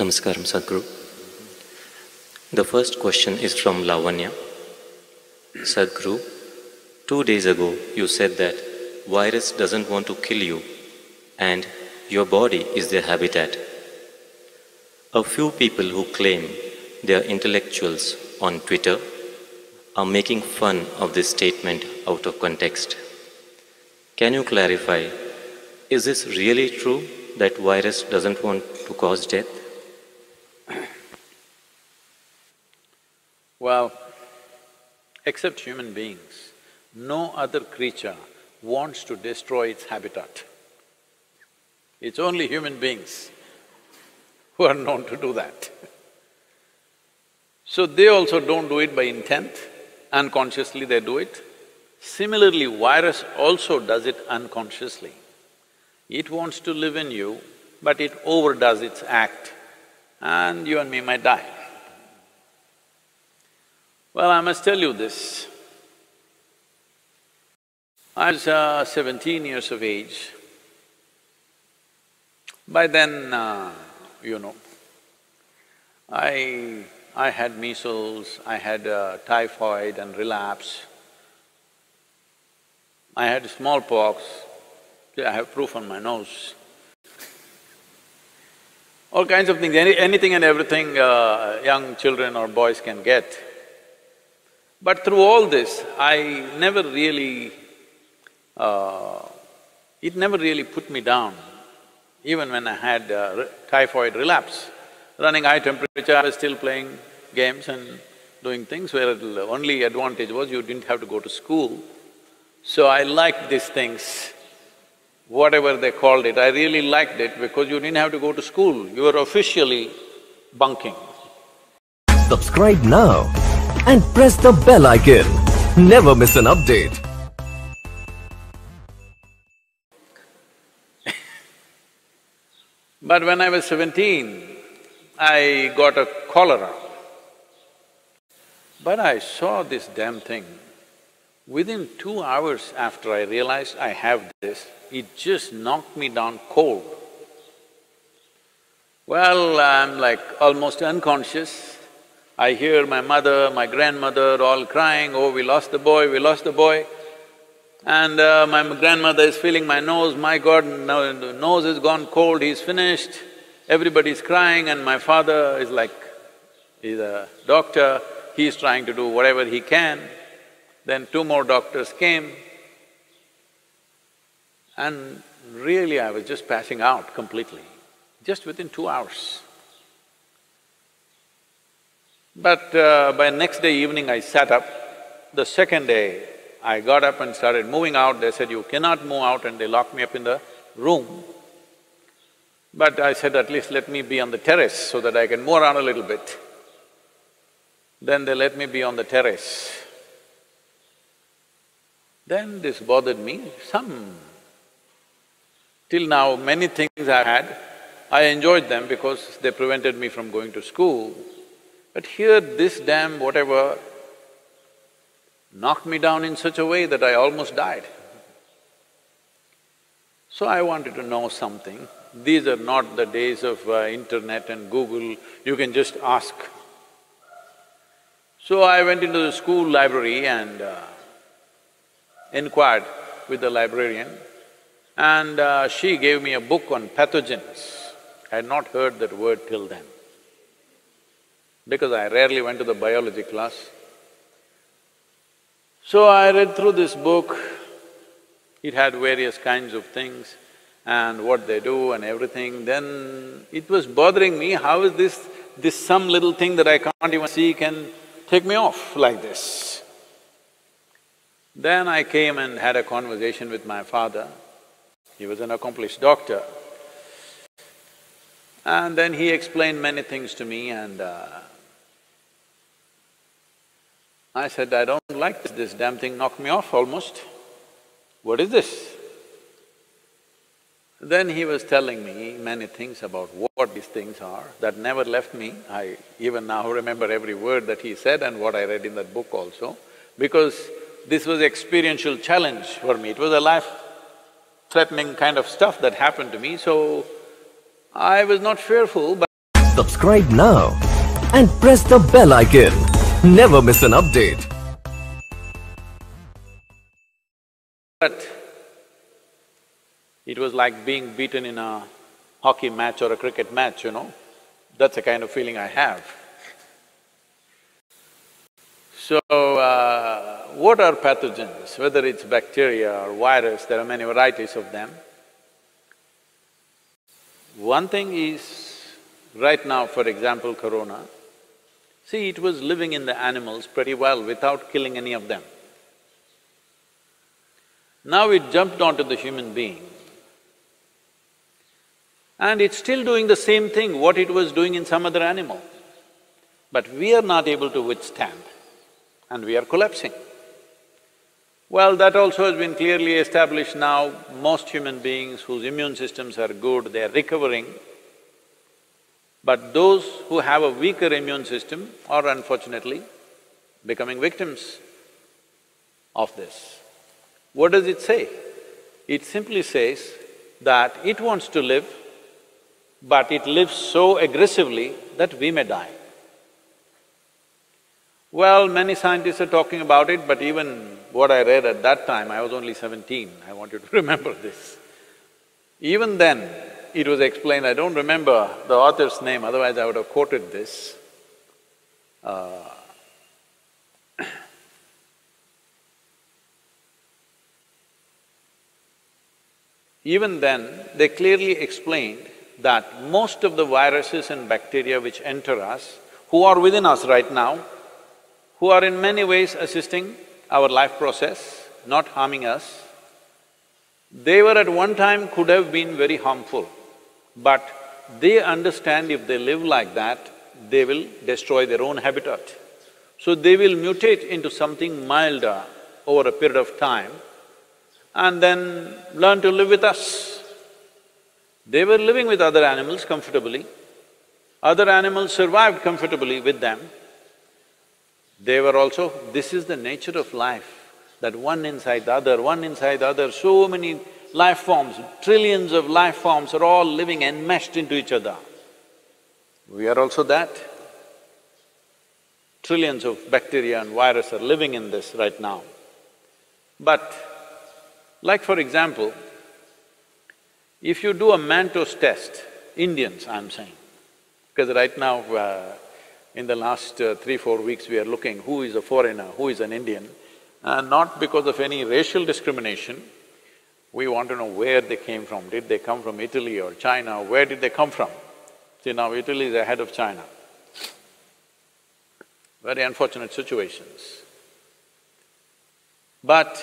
Namaskaram, Sadhguru. The first question is from Lavanya. Sadhguru, two days ago you said that virus doesn't want to kill you and your body is their habitat. A few people who claim they are intellectuals on Twitter are making fun of this statement out of context. Can you clarify, is this really true that virus doesn't want to cause death? Well, except human beings, no other creature wants to destroy its habitat. It's only human beings who are known to do that. So they also don't do it by intent, unconsciously they do it. Similarly, virus also does it unconsciously. It wants to live in you, but it overdoes its act and you and me might die. Well, I must tell you this. I was uh, seventeen years of age. By then, uh, you know, I… I had measles, I had uh, typhoid and relapse. I had smallpox, I have proof on my nose. All kinds of things, any, anything and everything uh, young children or boys can get. But through all this, I never really… Uh, it never really put me down, even when I had uh, typhoid relapse. Running high temperature, I was still playing games and doing things where the only advantage was you didn't have to go to school. So I liked these things, whatever they called it, I really liked it because you didn't have to go to school, you were officially bunking. Subscribe now and press the bell icon. Never miss an update. But when I was seventeen, I got a cholera. But I saw this damn thing. Within two hours after I realized I have this, it just knocked me down cold. Well, I'm like almost unconscious. I hear my mother, my grandmother all crying, oh, we lost the boy, we lost the boy. And uh, my grandmother is feeling my nose, my God, no, the nose has gone cold, he's finished. Everybody's crying and my father is like, he's a doctor, he's trying to do whatever he can. Then two more doctors came and really I was just passing out completely, just within two hours. But uh, by next day evening I sat up, the second day I got up and started moving out, they said, you cannot move out and they locked me up in the room. But I said, at least let me be on the terrace so that I can move around a little bit. Then they let me be on the terrace. Then this bothered me, some… Till now, many things I had, I enjoyed them because they prevented me from going to school. But here this damn whatever knocked me down in such a way that I almost died. So I wanted to know something. These are not the days of uh, internet and Google, you can just ask. So I went into the school library and uh, inquired with the librarian and uh, she gave me a book on pathogens. I had not heard that word till then because I rarely went to the biology class. So I read through this book, it had various kinds of things and what they do and everything, then it was bothering me, how is this… this some little thing that I can't even see can take me off like this. Then I came and had a conversation with my father, he was an accomplished doctor. And then he explained many things to me and uh, I said, I don't like this, this damn thing knocked me off almost. What is this? Then he was telling me many things about what these things are, that never left me. I even now remember every word that he said and what I read in that book also, because this was experiential challenge for me. It was a life-threatening kind of stuff that happened to me, so I was not fearful, but Subscribe now and press the bell icon. Never miss an update. But it was like being beaten in a hockey match or a cricket match, you know. That's the kind of feeling I have. So, uh, what are pathogens? Whether it's bacteria or virus, there are many varieties of them. One thing is, right now, for example, corona, see, it was living in the animals pretty well without killing any of them. Now it jumped onto the human being. And it's still doing the same thing what it was doing in some other animal. But we are not able to withstand and we are collapsing. Well, that also has been clearly established now. Most human beings whose immune systems are good, they are recovering. But those who have a weaker immune system are unfortunately becoming victims of this. What does it say? It simply says that it wants to live, but it lives so aggressively that we may die. Well, many scientists are talking about it, but even what I read at that time, I was only seventeen, I want you to remember this. Even then, it was explained, I don't remember the author's name, otherwise I would have quoted this. Uh, even then, they clearly explained that most of the viruses and bacteria which enter us, who are within us right now, who are in many ways assisting our life process, not harming us, they were at one time could have been very harmful, but they understand if they live like that, they will destroy their own habitat. So they will mutate into something milder over a period of time and then learn to live with us. They were living with other animals comfortably, other animals survived comfortably with them. They were also… this is the nature of life, that one inside the other, one inside the other, so many life forms, trillions of life forms are all living enmeshed into each other. We are also that. Trillions of bacteria and virus are living in this right now. But like for example, if you do a Mantoux test, Indians I'm saying, because right now, uh, in the last uh, three, four weeks we are looking who is a foreigner, who is an Indian, uh, not because of any racial discrimination, we want to know where they came from. Did they come from Italy or China? Where did they come from? See, now Italy is ahead of China. Very unfortunate situations. But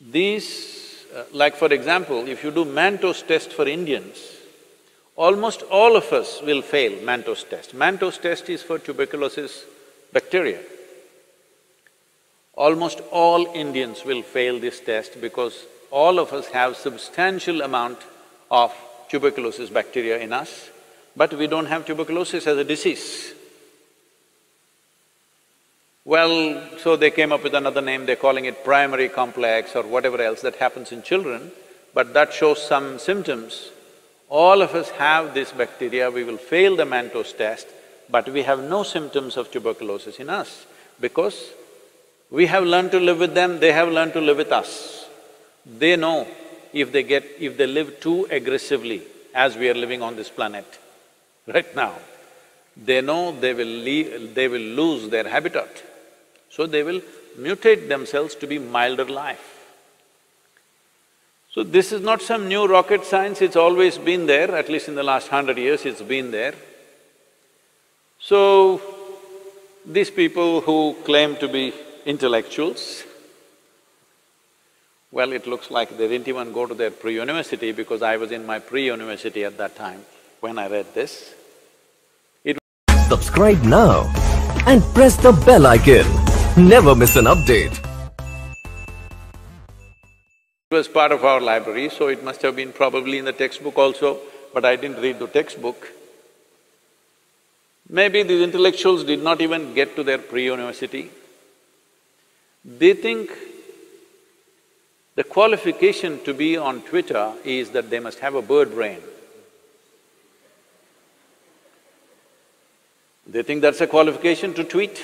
these, uh, like for example, if you do Mantoux test for Indians, almost all of us will fail Mantoux test. Mantoux test is for tuberculosis bacteria. Almost all Indians will fail this test because all of us have substantial amount of tuberculosis bacteria in us, but we don't have tuberculosis as a disease. Well, so they came up with another name, they're calling it primary complex or whatever else that happens in children, but that shows some symptoms. All of us have this bacteria, we will fail the Mantoux test, but we have no symptoms of tuberculosis in us because we have learned to live with them, they have learned to live with us. They know if they get… if they live too aggressively as we are living on this planet right now, they know they will leave, they will lose their habitat. So they will mutate themselves to be milder life. So this is not some new rocket science, it's always been there, at least in the last hundred years it's been there. So, these people who claim to be intellectuals, well, it looks like they didn't even go to their pre-university because I was in my pre-university at that time when I read this. It Subscribe now and press the bell icon. Never miss an update. It was part of our library, so it must have been probably in the textbook also, but I didn't read the textbook. Maybe these intellectuals did not even get to their pre-university. They think The qualification to be on Twitter is that they must have a bird brain. They think that's a qualification to tweet?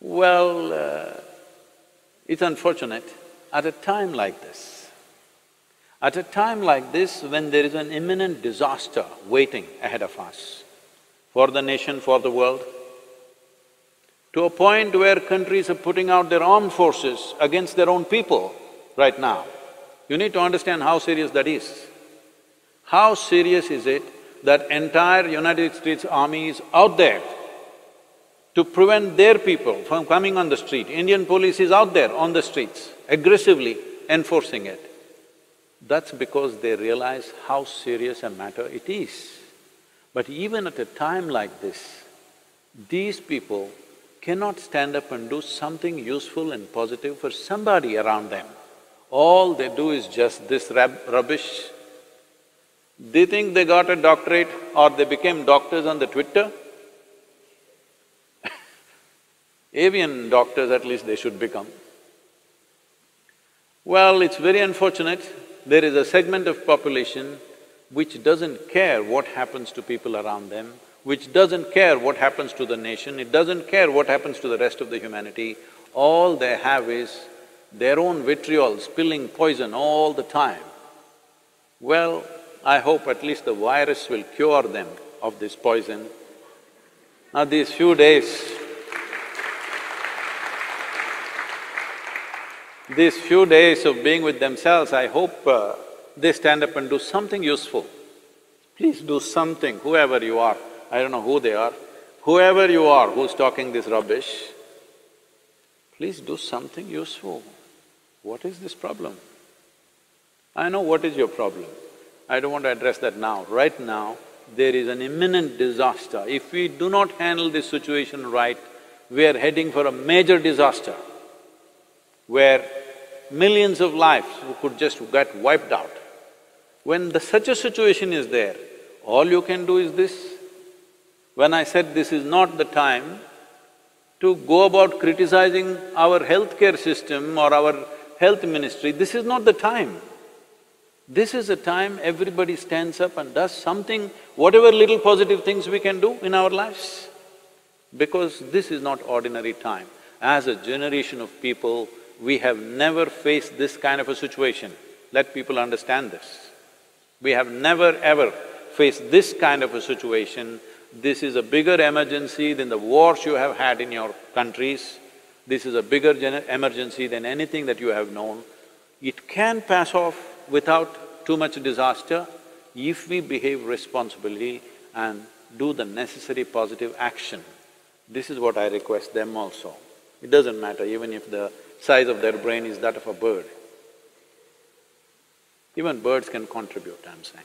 Well, uh, it's unfortunate. At a time like this, at a time like this when there is an imminent disaster waiting ahead of us for the nation, for the world, to a point where countries are putting out their armed forces against their own people right now, you need to understand how serious that is. How serious is it that entire United States Army is out there to prevent their people from coming on the street. Indian police is out there on the streets, aggressively enforcing it. That's because they realize how serious a matter it is. But even at a time like this, these people cannot stand up and do something useful and positive for somebody around them. All they do is just this rubbish they think they got a doctorate or they became doctors on the Twitter. Avian doctors at least they should become. Well, it's very unfortunate, there is a segment of population which doesn't care what happens to people around them, which doesn't care what happens to the nation, it doesn't care what happens to the rest of the humanity. All they have is their own vitriol spilling poison all the time. Well, I hope at least the virus will cure them of this poison. Now these few days, these few days of being with themselves, I hope uh, they stand up and do something useful. Please do something, whoever you are, I don't know who they are, whoever you are who's talking this rubbish, please do something useful. What is this problem? I know what is your problem. I don't want to address that now. Right now, there is an imminent disaster. If we do not handle this situation right, we are heading for a major disaster where millions of lives could just get wiped out. When the, such a situation is there, all you can do is this. When I said this is not the time to go about criticizing our healthcare system or our health ministry, this is not the time. This is a time everybody stands up and does something, whatever little positive things we can do in our lives. Because this is not ordinary time. As a generation of people, we have never faced this kind of a situation. Let people understand this. We have never ever faced this kind of a situation. This is a bigger emergency than the wars you have had in your countries. This is a bigger emergency than anything that you have known. It can pass off without too much disaster if we behave responsibly and do the necessary positive action. This is what I request them also. It doesn't matter even if the size of their brain is that of a bird. Even birds can contribute, I'm saying.